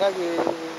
那是。